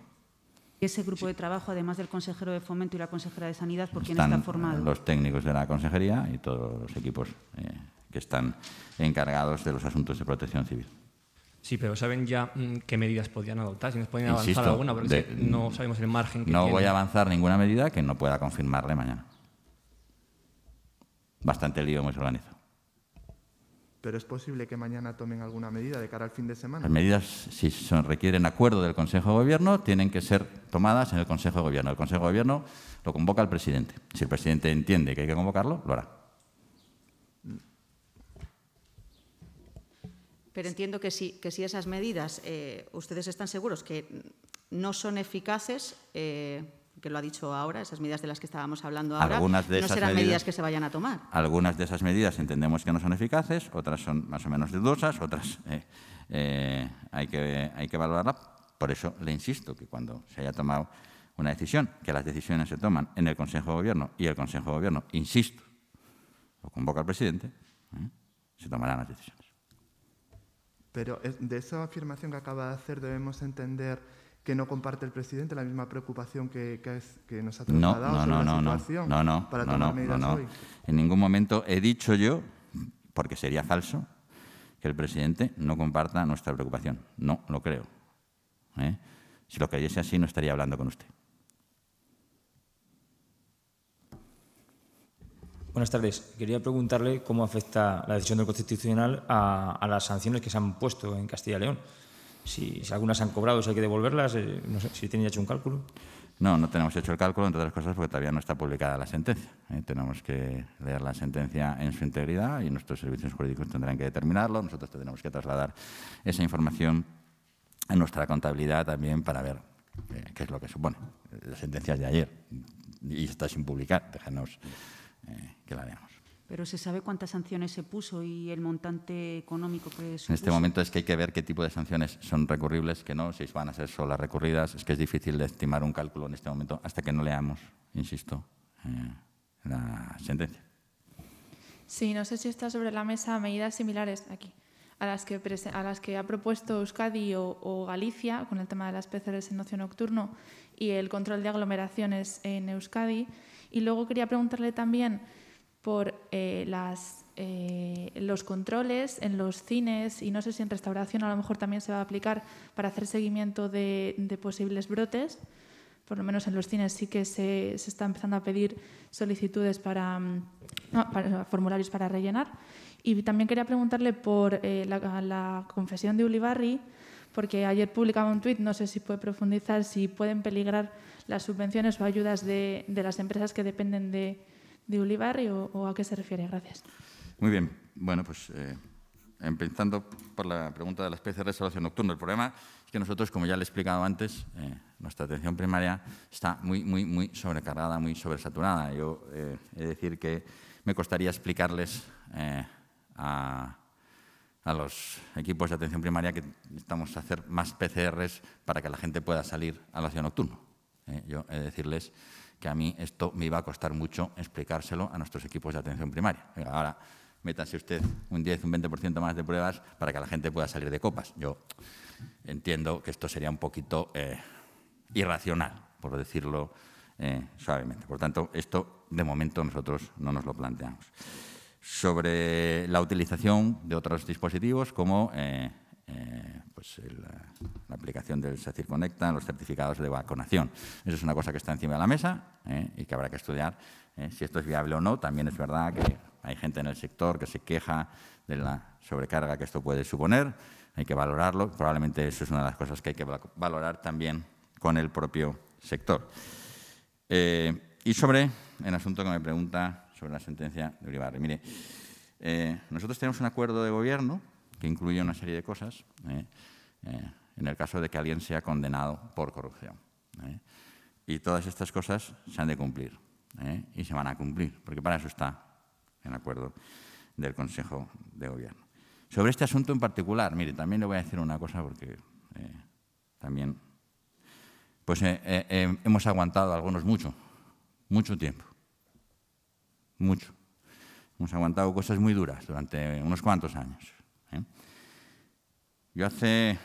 Ese grupo de trabajo, además del consejero de Fomento y la consejera de Sanidad, ¿por quién está formado? Los técnicos de la consejería y todos los equipos eh, que están encargados de los asuntos de protección civil. Sí, pero ¿saben ya mm, qué medidas podrían adoptar? Si nos pueden avanzar alguna, porque no sabemos el margen que No voy a avanzar ninguna medida que no pueda confirmarle mañana. Bastante lío hemos organizado. ¿Pero es posible que mañana tomen alguna medida de cara al fin de semana? Las medidas, si son, requieren acuerdo del Consejo de Gobierno, tienen que ser tomadas en el Consejo de Gobierno. El Consejo de Gobierno lo convoca el presidente. Si el presidente entiende que hay que convocarlo, lo hará. Pero entiendo que si, que si esas medidas eh, ustedes están seguros que no son eficaces, eh, que lo ha dicho ahora, esas medidas de las que estábamos hablando ahora, no serán medidas, que se vayan a tomar. Algunas de esas medidas entendemos que no son eficaces, otras son más o menos dudosas, otras *laughs* eh, hay, que, hay que valorarlas. Por eso le insisto que cuando se haya tomado una decisión, que las decisiones se toman en el Consejo de Gobierno y el Consejo de Gobierno, insisto, lo convoca el presidente, se tomarán las decisiones. Pero de esa afirmación que acaba de hacer debemos entender que no comparte el presidente la misma preocupación que, que, nos ha trasladado no, no, no, situación no, no, para no, tomar medidas hoy. En ningún momento he dicho yo, porque sería falso, que el presidente no comparta nuestra preocupación. No, lo creo. ¿eh? Si lo creyese así, no estaría hablando con usted. Buenas tardes. Quería preguntarle cómo afecta la decisión del Constitucional a, las sanciones que se han puesto en Castilla y León. Si, algunas han cobrado, si hay que devolverlas, eh, no sé, si tiene hecho un cálculo. No, no tenemos hecho el cálculo, entre otras cosas, porque todavía no está publicada la sentencia. ¿eh? Tenemos que leer la sentencia en su integridad y nuestros servicios jurídicos tendrán que determinarlo. Nosotros tendremos que trasladar esa información a nuestra contabilidad también para ver eh, qué es lo que supone. La sentencia de ayer y está sin publicar. Déjanos eh, que la veamos. Pero se sabe cuántas sanciones se puso y el montante económico que supuso? En este momento es que hay que ver qué tipo de sanciones son recurribles, que no, si van a ser solo las recurridas. Es que es difícil de estimar un cálculo en este momento hasta que no leamos, insisto, eh, la sentencia. Sí, no sé si está sobre la mesa medidas similares aquí a las que, a las que ha propuesto Euskadi o, o Galicia con el tema de las PCRs en ocio nocturno y el control de aglomeraciones en Euskadi. Y luego quería preguntarle también por eh, las, eh, los controles en los cines y no sé si en restauración a lo mejor también se va a aplicar para hacer seguimiento de, posibles brotes. Por lo menos en los cines sí que se, se está empezando a pedir solicitudes para, mm, para, formularios para rellenar. Y también quería preguntarle por eh, la, la, confesión de Ulibarri, porque ayer publicaba un tuit, no sé si puede profundizar, si pueden peligrar las subvenciones o ayudas de, las empresas que dependen de, de Ulibarri o, a qué se refiere. Gracias. Muy bien. Bueno, pues eh, empezando por la pregunta de la especie de resolución nocturna. El problema es que nosotros, como ya le he explicado antes, eh, nuestra atención primaria está muy, muy, muy sobrecargada, muy sobresaturada. Yo eh, he de decir que me costaría explicarles a, a los equipos de atención primaria que necesitamos hacer más PCRs para que la gente pueda salir al ocio nocturno. Eh, yo he de decirles que a mí esto me iba a costar mucho explicárselo a nuestros equipos de atención primaria. ahora métase usted un 10, un 20% más de pruebas para que la gente pueda salir de copas. Yo entiendo que esto sería un poquito eh, irracional, por decirlo eh, suavemente. Por tanto, esto de momento nosotros no nos lo planteamos. Sobre la utilización de otros dispositivos como pues la, aplicación del SACIR Conecta, los certificados de vacunación. Eso es una cosa que está encima de la mesa y que habrá que estudiar si esto es viable o no. También es verdad que hay gente en el sector que se queja de la sobrecarga que esto puede suponer. Hay que valorarlo. Probablemente eso es una de las cosas que hay que valorar también con el propio sector. y sobre el asunto que me pregunta sobre la sentencia de Uribarri. Mire, eh, nosotros tenemos un acuerdo de gobierno que incluye una serie de cosas eh, eh, en el caso de que alguien sea condenado por corrupción. Y todas estas cosas se han de cumplir y se van a cumplir, porque para eso está el acuerdo del Consejo de Gobierno. Sobre este asunto en particular, mire, también le voy a decir una cosa porque también pues hemos aguantado algunos mucho, mucho tiempo mucho. Hemos aguantado cosas muy duras durante unos cuantos años. Yo hace,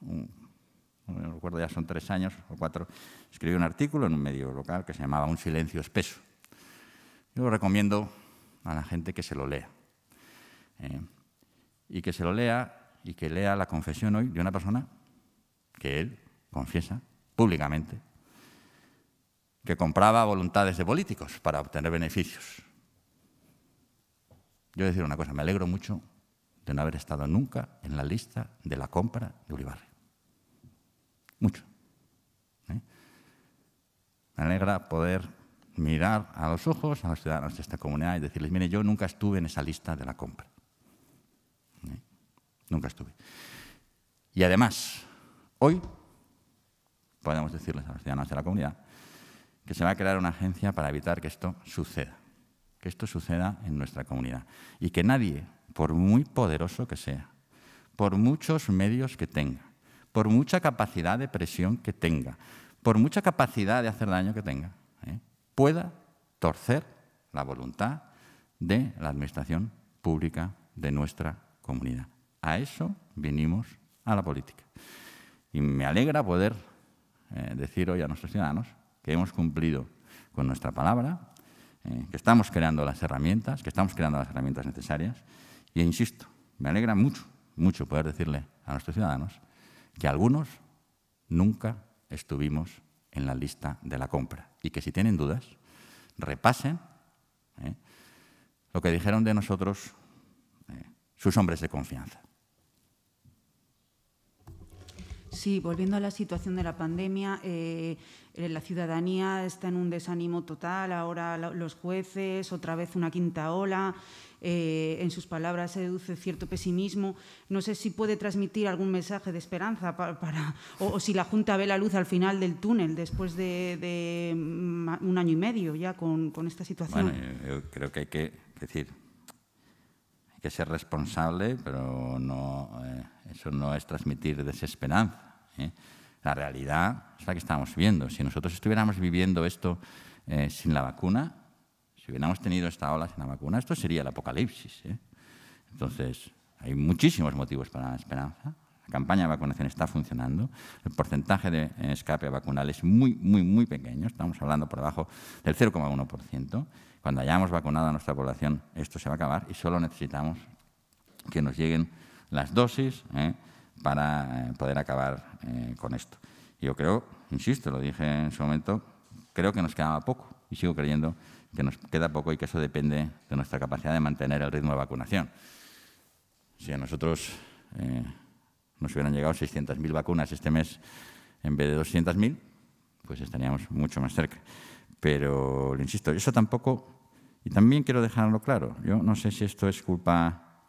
no recuerdo ya son tres años o cuatro, escribí un artículo en un medio local que se llamaba Un silencio espeso. Yo lo recomiendo a la gente que se lo lea. ¿eh? Y que se lo lea y que lea la confesión hoy de una persona que él confiesa públicamente que compraba voluntades de políticos para obtener beneficios. Yo voy a decir una cosa, me alegro mucho de no haber estado nunca en la lista de la compra de Uribarri. Mucho. ¿eh? Me alegra poder mirar a los ojos a los ciudadanos de esta comunidad y decirles, mire, yo nunca estuve en esa lista de la compra. ¿eh? Nunca estuve. Y además, hoy podemos decirles a los ciudadanos de la comunidad que se va a crear una agencia para evitar que esto suceda, que esto suceda en nuestra comunidad y que nadie, por muy poderoso que sea, por muchos medios que tenga, por mucha capacidad de presión que tenga, por mucha capacidad de hacer daño que tenga, ¿eh? pueda torcer la voluntad de la administración pública de nuestra comunidad. A eso vinimos a la política. Y me alegra poder eh, decir hoy a nuestros ciudadanos que hemos cumplido con nuestra palabra, eh, que estamos creando las herramientas, que estamos creando las herramientas necesarias. Y insisto, me alegra mucho, mucho poder decirle a nuestros ciudadanos que algunos nunca estuvimos en la lista de la compra y que si tienen dudas, repasen eh, lo que dijeron de nosotros eh, sus hombres de confianza. Sí, volviendo a la situación de la pandemia, eh, la ciudadanía está en un desánimo total, ahora los jueces, otra vez una quinta ola, eh, en sus palabras se deduce cierto pesimismo. No sé si puede transmitir algún mensaje de esperanza para, o, si la Junta ve la luz al final del túnel después de, un año y medio ya con, esta situación. Bueno, creo que hay que decir, que ser responsable, pero no, eso no es transmitir desesperanza. ¿eh? La realidad es la que estamos viendo. Si nosotros estuviéramos viviendo esto eh, sin la vacuna, si hubiéramos tenido esta ola sin la vacuna, esto sería el apocalipsis. ¿eh? Entonces, hay muchísimos motivos para la esperanza. La campaña de vacunación está funcionando. El porcentaje de escape vacunal es muy, muy, muy pequeño. Estamos hablando por debajo del 0,1%. Cuando hayamos vacunado a nuestra población, esto se va a acabar y solo necesitamos que nos lleguen las dosis para eh, poder acabar eh, con esto. Yo creo, insisto, lo dije en su momento, creo que nos quedaba poco y sigo creyendo que nos queda poco y que eso depende de nuestra capacidad de mantener el ritmo de vacunación. Si a nosotros eh, nos hubieran llegado 600.000 vacunas este mes en vez de 200.000, pues estaríamos mucho más cerca. Pero, insisto, eso tampoco, y también quiero dejarlo claro, yo no sé si esto es culpa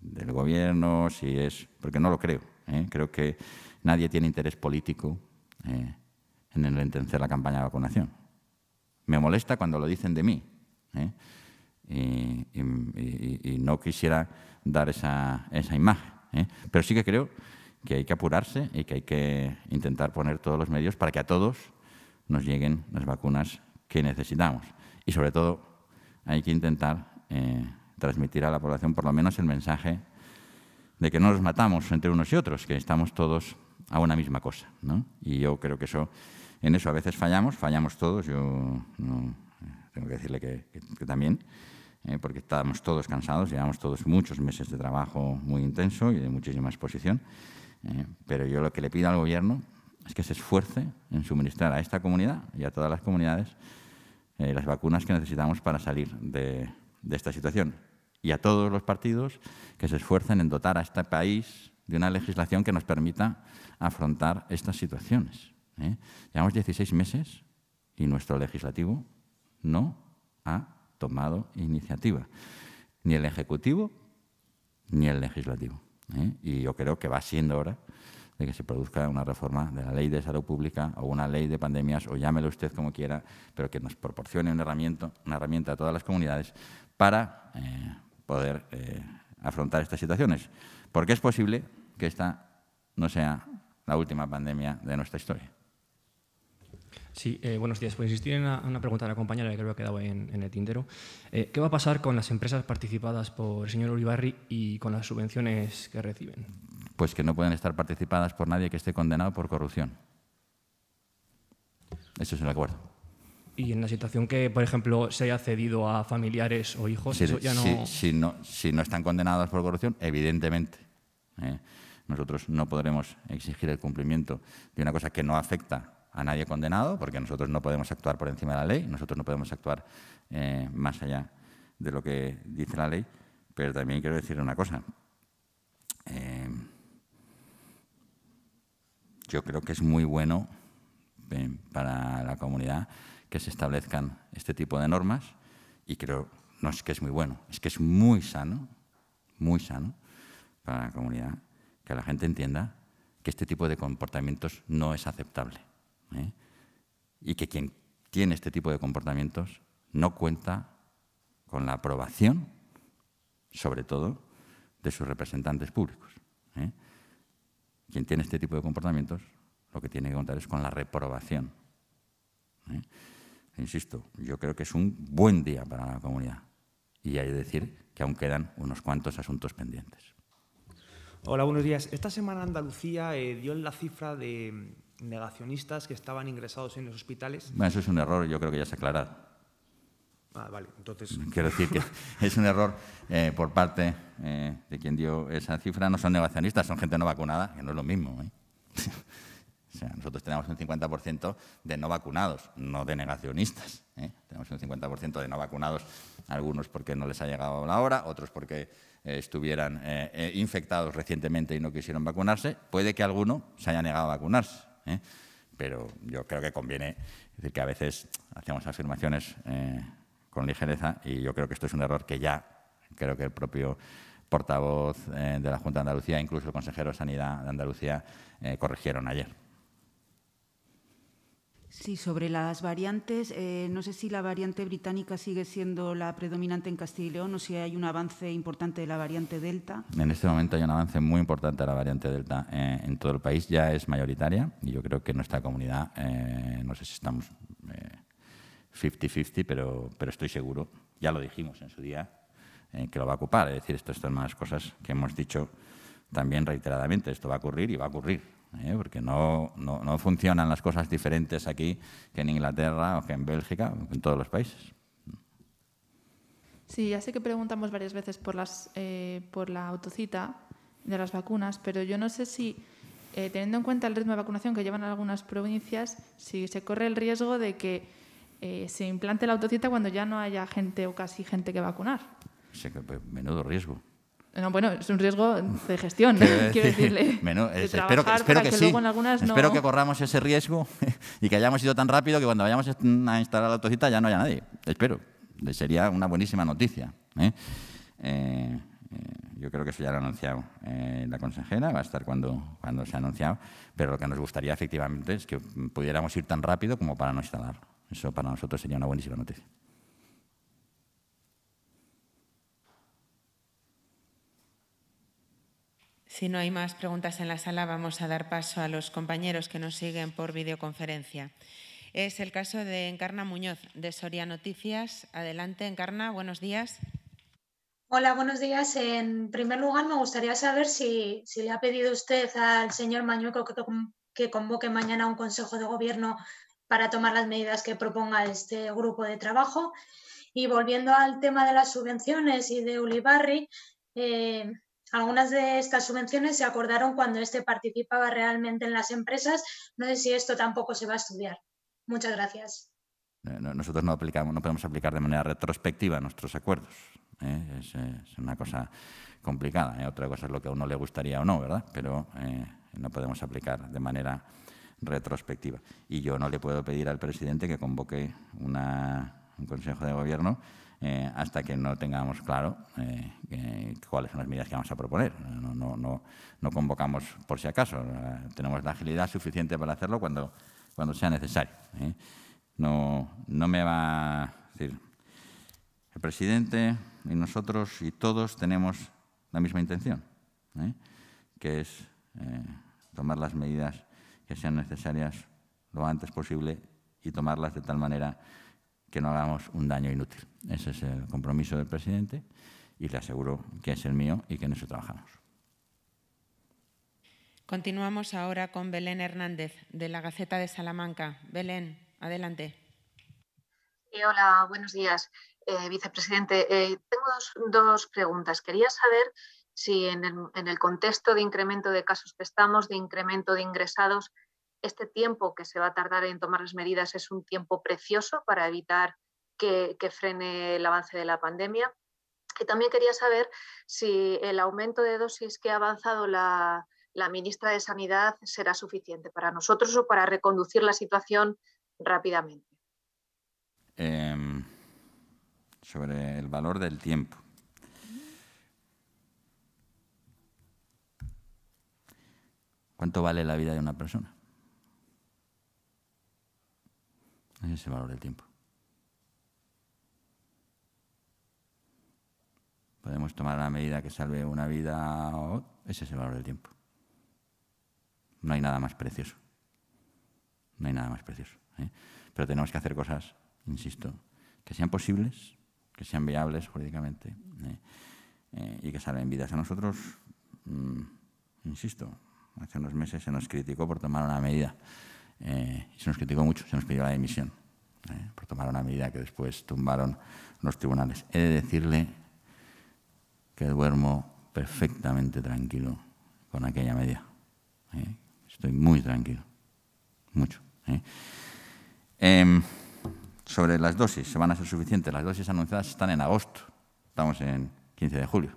del gobierno, si es, porque no lo creo. ¿eh? Creo que nadie tiene interés político eh, en el entencer la campaña de vacunación. Me molesta cuando lo dicen de mí. ¿eh? Y, no quisiera dar esa, esa imagen. Pero sí que creo que hay que apurarse y que hay que intentar poner todos los medios para que a todos nos lleguen las vacunas que necesitamos. Y sobre todo hay que intentar transmitir a la población por lo menos el mensaje de que no nos matamos entre unos y otros, que estamos todos a una misma cosa. Y yo creo que eso, en eso a veces fallamos, fallamos todos, yo tengo que decirle que, también, eh, porque estábamos todos cansados, llevamos todos muchos meses de trabajo muy intenso y de muchísima exposición, eh, pero yo lo que le pido al Gobierno es que se esfuerce en suministrar a esta comunidad y a todas las comunidades eh, las vacunas que necesitamos para salir de esta situación. Y a todos los partidos que se esfuercen en dotar a este país de una legislación que nos permita afrontar estas situaciones. Llevamos 16 meses y nuestro legislativo no ha tomado iniciativa, ni el Ejecutivo ni el Legislativo. ¿eh? Y yo creo que va siendo hora de que se produzca una reforma de la ley de salud pública o una ley de pandemias, o llámelo usted como quiera, pero que nos proporcione una herramienta, una herramienta a todas las comunidades para eh, poder eh, afrontar estas situaciones. Porque es posible que esta no sea la última pandemia de nuestra historia. Sí, eh, buenos días. Pues insistir en una, pregunta de la compañera que creo que ha quedado en, el tintero. Eh, ¿Qué va a pasar con las empresas participadas por el señor Uribarri y con las subvenciones que reciben? Pues que no pueden estar participadas por nadie que esté condenado por corrupción. Eso es el acuerdo. Y en la situación que, por ejemplo, se haya cedido a familiares o hijos, eso ya no... Si, no... si no están condenados por corrupción, evidentemente. ¿eh? nosotros no podremos exigir el cumplimiento de una cosa que no afecta a nadie condenado, porque nosotros no podemos actuar por encima de la ley, nosotros no podemos actuar eh, más allá de lo que dice la ley, pero también quiero decir una cosa. Eh, yo creo que es muy bueno eh, para la comunidad que se establezcan este tipo de normas y creo, no es que es muy bueno, es que es muy sano, muy sano para la comunidad que la gente entienda que este tipo de comportamientos no es aceptable. ¿Eh? y que quien tiene este tipo de comportamientos no cuenta con la aprobación, sobre todo, de sus representantes públicos. ¿eh? Quien tiene este tipo de comportamientos lo que tiene que contar es con la reprobación. ¿eh? Insisto, yo creo que es un buen día para la comunidad y hay que decir que aún quedan unos cuantos asuntos pendientes. Hola, buenos días. Esta semana Andalucía dio la cifra de negacionistas que estaban ingresados en los hospitales. eso es un error, yo creo que ya se aclara. Ah, vale, entonces... Quiero decir que *laughs* es un error eh, por parte eh, de quien dio esa cifra. No son negacionistas, son gente no vacunada, que no es lo mismo. ¿eh? *laughs* o sea, nosotros tenemos un 50% de no vacunados, no de negacionistas. Tenemos un 50% de no vacunados, algunos porque no les ha llegado la hora, otros porque estuvieran infectados recientemente y no quisieron vacunarse. Puede que alguno se haya negado a vacunarse. ¿Eh? pero yo creo que conviene decir que a veces hacemos afirmaciones eh, con ligereza y yo creo que esto es un error que ya creo que el propio portavoz eh, de la Junta de Andalucía, incluso el consejero de Sanidad de Andalucía, corrigieron ayer. Sí, sobre las variantes, eh, no sé si la variante británica sigue siendo la predominante en Castilla y León o si hay un avance importante de la variante Delta. En este momento hay un avance muy importante de la variante Delta eh, en todo el país, ya es mayoritaria y yo creo que en nuestra comunidad, eh, no sé si estamos 50-50, pero, pero estoy seguro, ya lo dijimos en su día, que lo va a ocupar. Es decir, esto es una de las cosas que hemos dicho también reiteradamente, esto va a ocurrir y va a ocurrir. ¿Eh? porque no, no, no, funcionan las cosas diferentes aquí que en Inglaterra o que en Bélgica, en todos los países. Sí, ya sé que preguntamos varias veces por, las, eh, por la autocita de las vacunas, pero yo no sé si, eh, teniendo en cuenta el ritmo de vacunación que llevan algunas provincias, si se corre el riesgo de que se implante la autocita cuando ya no haya gente o casi gente que vacunar. Sí, menudo riesgo. No, bueno, es un riesgo de gestión, *laughs* quiero decirle. espero, que, sí. Espero que corramos ese riesgo *laughs* y que hayamos ido tan rápido que cuando vayamos a instalar la autocita ya no haya nadie. Espero. Sería una buenísima noticia. ¿eh? Eh, eh, yo creo que eso ya lo ha anunciado la consejera, va a estar cuando, cuando se ha anunciado, pero lo que nos gustaría efectivamente es que pudiéramos ir tan rápido como para no instalarlo. Eso para nosotros sería una buenísima noticia. Si no hay más preguntas en la sala, vamos a dar paso a los compañeros que nos siguen por videoconferencia. Es el caso de Encarna Muñoz, de Soria Noticias. Adelante, Encarna, buenos días. Hola, buenos días. En primer lugar, me gustaría saber si, le ha pedido usted al señor Mañueco que, que convoque mañana un consejo de gobierno para tomar las medidas que proponga este grupo de trabajo. Y volviendo al tema de las subvenciones y de Ulibarri, eh, algunas de estas subvenciones se acordaron cuando éste participaba realmente en las empresas. No sé si esto tampoco se va a estudiar. Muchas gracias. Nosotros no, aplicamos, no podemos aplicar de manera retrospectiva nuestros acuerdos. ¿eh? Es, una cosa complicada. ¿eh? Otra cosa es lo que a uno le gustaría o no, ¿verdad? Pero eh, no podemos aplicar de manera retrospectiva. Y yo no le puedo pedir al presidente que convoque una, un consejo de gobierno hasta que no tengamos claro cuáles son las medidas que vamos a proponer. No, no, no, no convocamos por si acaso. tenemos la agilidad suficiente para hacerlo cuando, cuando sea necesario. No, no me va a decir. El presidente y nosotros y todos tenemos la misma intención, ¿eh? que es eh, tomar las medidas que sean necesarias lo antes posible y tomarlas de tal manera que no hagamos un daño inútil. Ese es el compromiso del presidente y le aseguro que es el mío y que en eso trabajamos. Continuamos ahora con Belén Hernández, de la Gaceta de Salamanca. Belén, adelante. hola, buenos días. Eh, vicepresidente, eh, tengo dos, preguntas. Quería saber si en el, contexto de incremento de casos que estamos, de incremento de ingresados, este tiempo que se va a tardar en tomar las medidas es un tiempo precioso para evitar que, frene el avance de la pandemia. Y también quería saber si el aumento de dosis que ha avanzado la, ministra de Sanidad será suficiente para nosotros o para reconducir la situación rápidamente. Em, sobre el valor del tiempo. ¿Cuánto vale la vida de una persona? Ese es el valor del tiempo. Podemos tomar la medida que salve una vida ese es el valor del tiempo. No hay nada más precioso. No hay nada más precioso. ¿eh? Pero tenemos que hacer cosas, insisto, que sean posibles que sean viables jurídicamente eh, eh, y que salven vidas. A nosotros, mm, insisto, hace unos meses se nos criticó por tomar una medida eh, y se nos criticó mucho, se nos pidió la dimisión por tomar una medida que después tumbaron los tribunales. He de decirle que duermo perfectamente tranquilo con aquella medida. Estoy muy tranquilo, mucho. Em, sobre las dosis, ¿se van a ser suficientes? Las dosis anunciadas están en agosto, estamos en 15 de julio.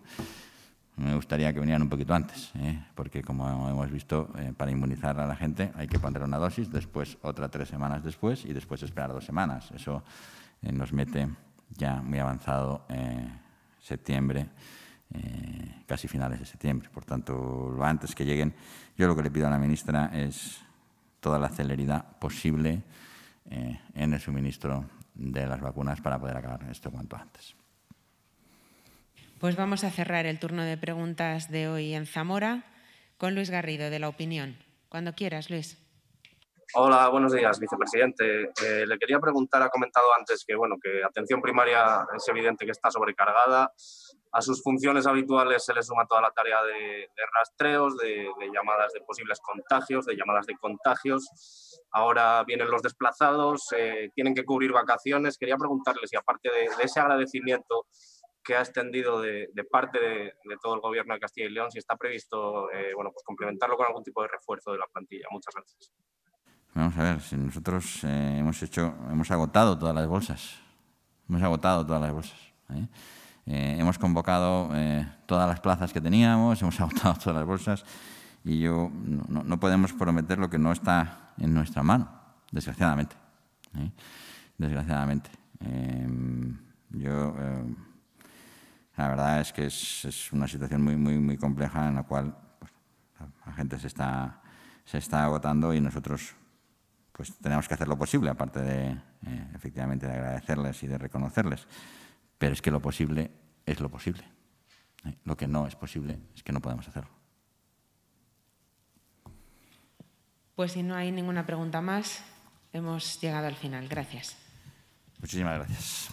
Me gustaría que vinieran un poquito antes, ¿eh? porque como hemos visto, eh, para inmunizar a la gente hay que poner una dosis, después otra tres semanas después y después esperar dos semanas. Eso eh, nos mete ya muy avanzado septiembre, casi finales de septiembre. Por tanto, lo antes que lleguen, yo lo que le pido a la ministra es toda la celeridad posible en el suministro de las vacunas para poder acabar esto cuanto antes. Pues vamos a cerrar el turno de preguntas de hoy en Zamora con Luis Garrido, de La Opinión. Cuando quieras, Luis. Hola, buenos días, vicepresidente. Eh, le quería preguntar, ha comentado antes que, bueno, que atención primaria es evidente que está sobrecargada. A sus funciones habituales se le suma toda la tarea de, rastreos, de, llamadas de posibles contagios, de llamadas de contagios. Ahora vienen los desplazados, eh, tienen que cubrir vacaciones. Quería preguntarle si, aparte de, ese agradecimiento que ha extendido de, parte de, todo el gobierno de Castilla y León, si está previsto eh, bueno, pues complementarlo con algún tipo de refuerzo de la plantilla. Muchas gracias. Vamos a ver, si nosotros eh, hemos hecho, hemos agotado todas las bolsas, hemos agotado todas las bolsas. ¿eh? Eh, hemos convocado todas las plazas que teníamos, hemos *laughs* agotado todas las bolsas y yo no, podemos prometer lo que no está en nuestra mano, desgraciadamente. Desgraciadamente. yo, la verdad es que es, una situación muy, muy, muy compleja en la cual pues, la gente se está, se está agotando y nosotros pues tenemos que hacer lo posible, aparte de, eh, efectivamente, de agradecerles y de reconocerles. Pero es que lo posible es lo posible. ¿eh? Lo que no es posible es que no podemos hacerlo. Pues si no hay ninguna pregunta más, hemos llegado al final. Gracias. Muchísimas gracias.